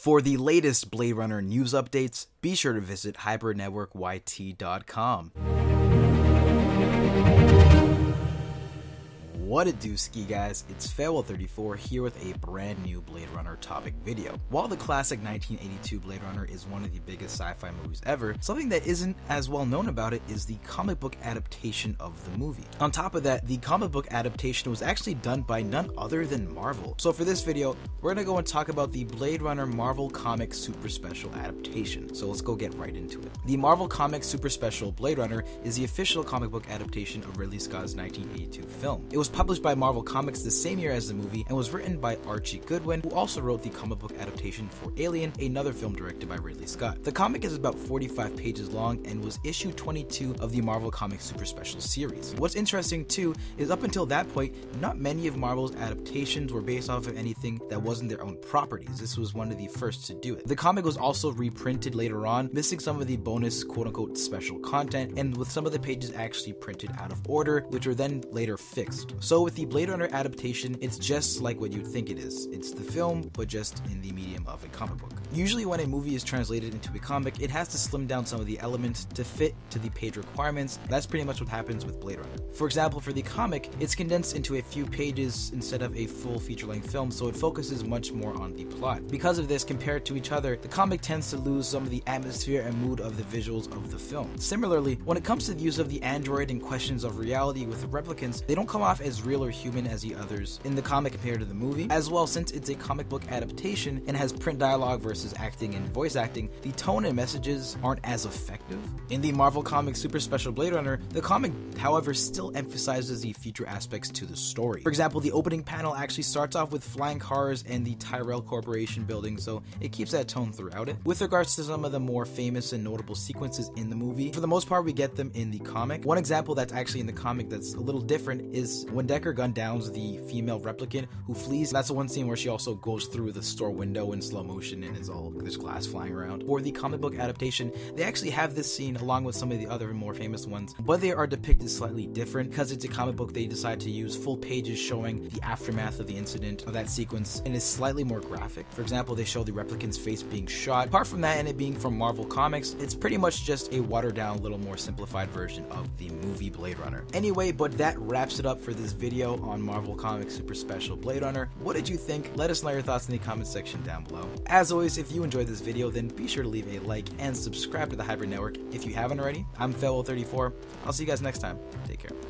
For the latest Blade Runner news updates, be sure to visit hybridnetworkyt.com. What it do, ski guys? It's Failwhale34 here with a brand new Blade Runner topic video. While the classic 1982 Blade Runner is one of the biggest sci-fi movies ever, something that isn't as well known about it is the comic book adaptation of the movie. On top of that, the comic book adaptation was actually done by none other than Marvel. So for this video, we're gonna go and talk about the Blade Runner Marvel Comics Super Special adaptation. So let's go get right into it. The Marvel Comics Super Special Blade Runner is the official comic book adaptation of Ridley Scott's 1982 film. It was published by Marvel Comics the same year as the movie and was written by Archie Goodwin, who also wrote the comic book adaptation for Alien, another film directed by Ridley Scott. The comic is about 45 pages long and was issue 22 of the Marvel Comics Super Special series. What's interesting too is up until that point, not many of Marvel's adaptations were based off of anything that wasn't their own properties. This was one of the first to do it. The comic was also reprinted later on, missing some of the bonus quote unquote special content, and with some of the pages actually printed out of order, which were then later fixed. So with the Blade Runner adaptation, it's just like what you'd think it is. It's the film, but just in the medium of a comic book. Usually when a movie is translated into a comic, it has to slim down some of the elements to fit to the page requirements. That's pretty much what happens with Blade Runner. For example, for the comic, it's condensed into a few pages instead of a full feature-length film, so it focuses much more on the plot. Because of this, compared to each other, the comic tends to lose some of the atmosphere and mood of the visuals of the film. Similarly, when it comes to the use of the android and questions of reality with the replicants, they don't come off as real or human as the others in the comic compared to the movie. As well, since it's a comic book adaptation and has print dialogue versus acting and voice acting, the tone and messages aren't as effective. In the Marvel Comics Super Special Blade Runner, the comic, however, still emphasizes the future aspects to the story. For example, the opening panel actually starts off with flying cars and the Tyrell Corporation building, so it keeps that tone throughout it. With regards to some of the more famous and notable sequences in the movie, for the most part, we get them in the comic. One example that's actually in the comic that's a little different is when Deckard gun downs the female replicant who flees. That's the one scene where she also goes through the store window in slow motion and is all there's glass flying around. For the comic book adaptation, they actually have this scene along with some of the other more famous ones, but they are depicted slightly different because it's a comic book. They decide to use full pages showing the aftermath of the incident of that sequence and is slightly more graphic. For example, they show the replicant's face being shot. Apart from that, and it being from Marvel Comics, it's pretty much just a watered down, little more simplified version of the movie Blade Runner. Anyway, but that wraps it up for this video on Marvel Comics Super Special Blade Runner. What did you think? Let us know your thoughts in the comment section down below. As always, if you enjoyed this video, then be sure to leave a like and subscribe to the Hybrid Network if you haven't already. I'm Failwhale34. I'll see you guys next time. Take care.